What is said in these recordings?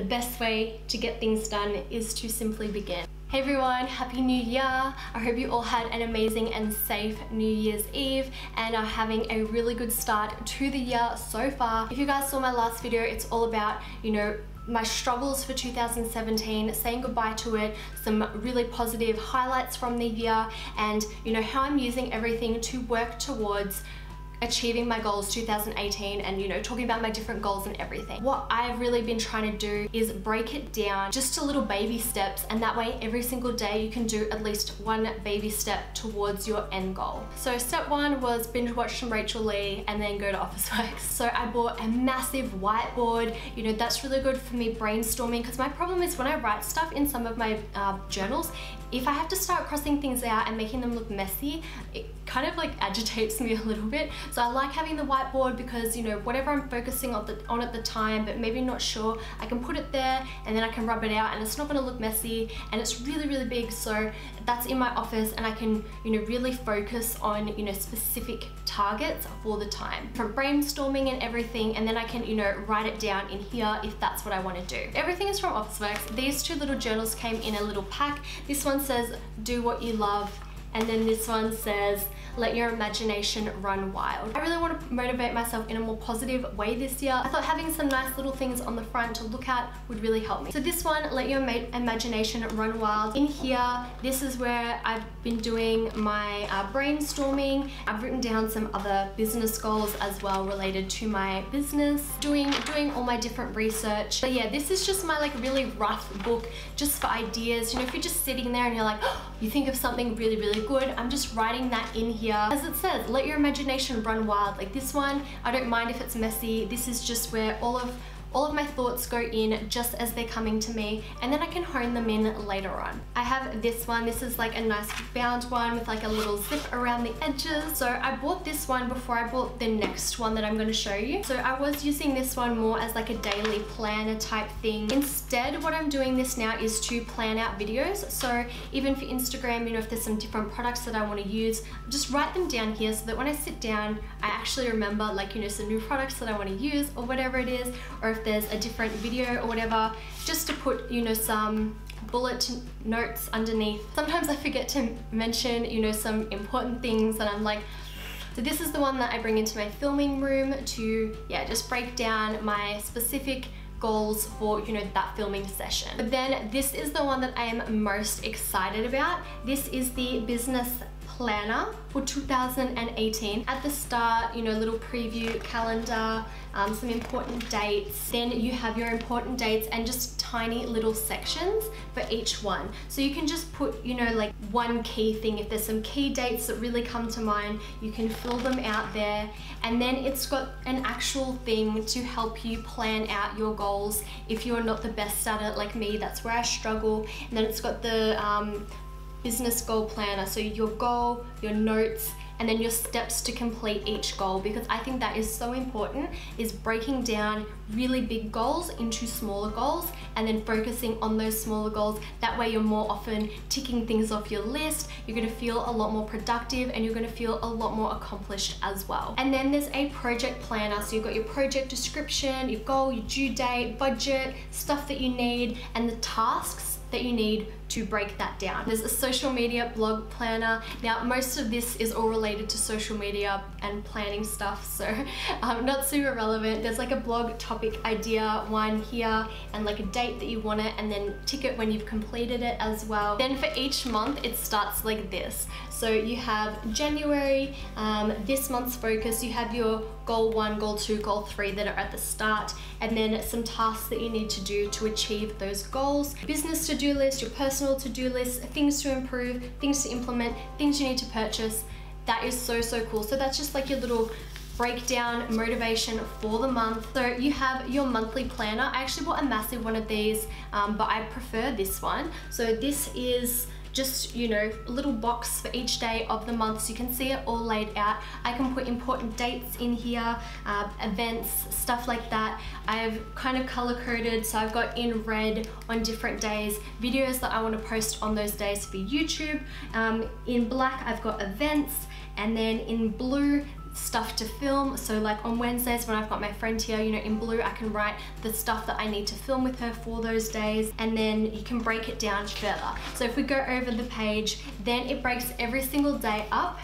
the best way to get things done is to simply begin. Hey everyone, Happy New Year! I hope you all had an amazing and safe New Year's Eve and are having a really good start to the year so far. If you guys saw my last video, it's all about, you know, my struggles for 2017, saying goodbye to it, some really positive highlights from the year, and you know, how I'm using everything to work towards achieving my goals 2018 and you know talking about my different goals and everything. What I've really been trying to do is break it down just to little baby steps and that way every single day you can do at least one baby step towards your end goal. So step one was binge watch some Rachel Lea and then go to Office Works. So I bought a massive whiteboard, you know that's really good for me brainstorming because my problem is when I write stuff in some of my uh, journals, if I have to start crossing things out and making them look messy, it kind of like agitates me a little bit. So I like having the whiteboard because, you know, whatever I'm focusing on, the, on at the time, but maybe not sure, I can put it there and then I can rub it out and it's not gonna look messy and it's really, really big. So that's in my office and I can, you know, really focus on, you know, specific targets for the time. From brainstorming and everything, and then I can, you know, write it down in here if that's what I wanna do. Everything is from Officeworks. These two little journals came in a little pack. This one says, do what you love and then this one says, let your imagination run wild. I really want to motivate myself in a more positive way this year. I thought having some nice little things on the front to look at would really help me. So this one, let your imagination run wild. In here, this is where I've been doing my uh, brainstorming. I've written down some other business goals as well related to my business, doing, doing all my different research. But yeah, this is just my like really rough book just for ideas. You know, if you're just sitting there and you're like, oh, you think of something really, really good. I'm just writing that in here. As it says, let your imagination run wild. Like this one, I don't mind if it's messy. This is just where all of all of my thoughts go in just as they're coming to me and then I can hone them in later on. I have this one. This is like a nice bound one with like a little zip around the edges. So I bought this one before I bought the next one that I'm going to show you. So I was using this one more as like a daily planner type thing. Instead, what I'm doing this now is to plan out videos. So even for Instagram, you know, if there's some different products that I want to use, just write them down here so that when I sit down, I actually remember like, you know, some new products that I want to use or whatever it is, or if there's a different video or whatever, just to put, you know, some bullet notes underneath. Sometimes I forget to mention, you know, some important things and I'm like, so this is the one that I bring into my filming room to, yeah, just break down my specific goals for, you know, that filming session. But then this is the one that I am most excited about. This is the business planner for 2018. At the start, you know, little preview calendar, um, some important dates. Then you have your important dates and just tiny little sections for each one. So you can just put, you know, like one key thing. If there's some key dates that really come to mind, you can fill them out there. And then it's got an actual thing to help you plan out your goals. If you're not the best at it like me, that's where I struggle. And then it's got the um, business goal planner. So your goal, your notes, and then your steps to complete each goal because I think that is so important is breaking down really big goals into smaller goals and then focusing on those smaller goals. That way you're more often ticking things off your list. You're gonna feel a lot more productive and you're gonna feel a lot more accomplished as well. And then there's a project planner. So you've got your project description, your goal, your due date, budget, stuff that you need, and the tasks that you need to break that down. There's a social media blog planner. Now, most of this is all related to social media and planning stuff, so um, not super relevant. There's like a blog topic idea one here and like a date that you want it and then tick it when you've completed it as well. Then for each month, it starts like this. So you have January, um, this month's focus, you have your goal one, goal two, goal three that are at the start, and then some tasks that you need to do to achieve those goals. Business to-do list, your personal to-do list, things to improve, things to implement, things you need to purchase. That is so, so cool. So that's just like your little breakdown motivation for the month. So you have your monthly planner. I actually bought a massive one of these, um, but I prefer this one. So this is just, you know, a little box for each day of the month so you can see it all laid out. I can put important dates in here, uh, events, stuff like that. I've kind of color coded, so I've got in red on different days, videos that I want to post on those days for YouTube. Um, in black, I've got events, and then in blue, stuff to film. So like on Wednesdays when I've got my friend here, you know, in blue, I can write the stuff that I need to film with her for those days. And then you can break it down further. So if we go over the page, then it breaks every single day up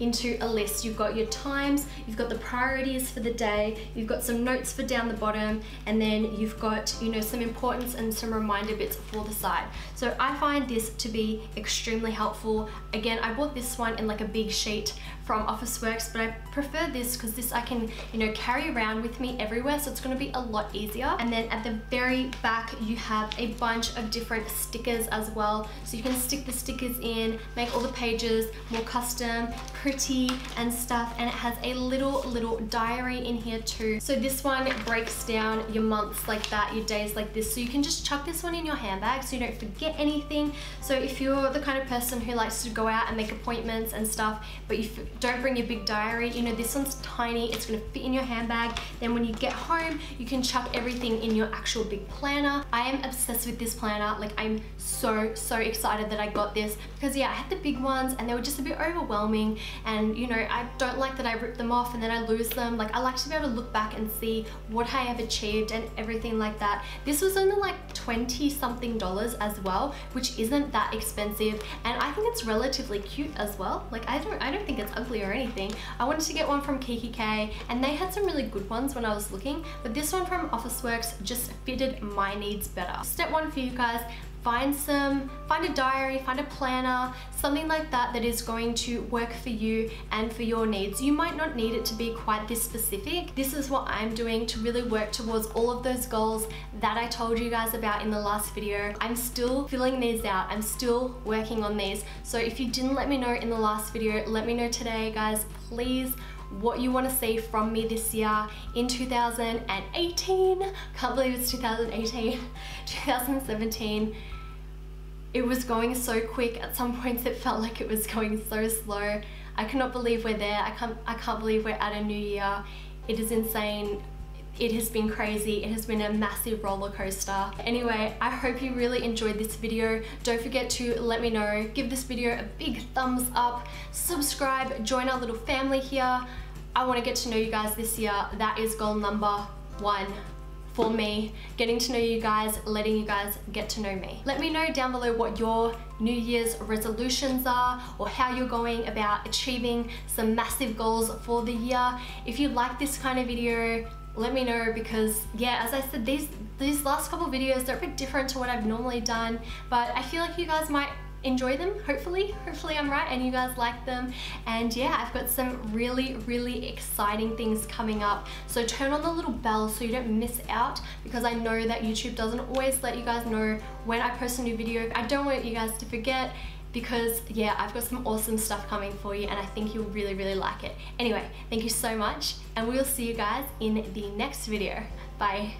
into a list. You've got your times, you've got the priorities for the day, you've got some notes for down the bottom, and then you've got, you know, some importance and some reminder bits for the side. So I find this to be extremely helpful. Again, I bought this one in like a big sheet from Officeworks, but I prefer this because this I can, you know, carry around with me everywhere, so it's gonna be a lot easier. And then at the very back, you have a bunch of different stickers as well. So you can stick the stickers in, make all the pages more custom, pretty and stuff, and it has a little, little diary in here too. So this one breaks down your months like that, your days like this, so you can just chuck this one in your handbag so you don't forget anything. So if you're the kind of person who likes to go out and make appointments and stuff, but you don't bring your big diary. You know, this one's tiny, it's gonna fit in your handbag. Then when you get home, you can chuck everything in your actual big planner. I am obsessed with this planner. Like I'm so, so excited that I got this because yeah, I had the big ones and they were just a bit overwhelming. And you know, I don't like that I rip them off and then I lose them. Like I like to be able to look back and see what I have achieved and everything like that. This was only like 20 something dollars as well, which isn't that expensive. And I think it's relatively cute as well. Like I don't, I don't think it's ugly or anything. I wanted to get one from kikki.K and they had some really good ones when I was looking, but this one from Officeworks just fitted my needs better. Step one for you guys, find some, find a diary, find a planner, something like that that is going to work for you and for your needs. You might not need it to be quite this specific. This is what I'm doing to really work towards all of those goals that I told you guys about in the last video. I'm still filling these out. I'm still working on these. So if you didn't let me know in the last video, let me know today, guys, please what you want to see from me this year in 2018. Can't believe it's 2018, 2017. It was going so quick. At some points it felt like it was going so slow. I cannot believe we're there. I can't, I can't believe we're at a new year. It is insane. It has been crazy. It has been a massive roller coaster. Anyway, I hope you really enjoyed this video. Don't forget to let me know. Give this video a big thumbs up. Subscribe. Join our little family here. I want to get to know you guys this year. That is goal number one for me, getting to know you guys, letting you guys get to know me. Let me know down below what your New Year's resolutions are or how you're going about achieving some massive goals for the year. If you like this kind of video, let me know because yeah as I said these these last couple videos they're a bit different to what I've normally done but I feel like you guys might enjoy them hopefully. Hopefully I'm right and you guys like them. And yeah I've got some really really exciting things coming up. So turn on the little bell so you don't miss out because I know that YouTube doesn't always let you guys know when I post a new video. I don't want you guys to forget because yeah I've got some awesome stuff coming for you and I think you'll really really like it. Anyway thank you so much and we'll see you guys in the next video. Bye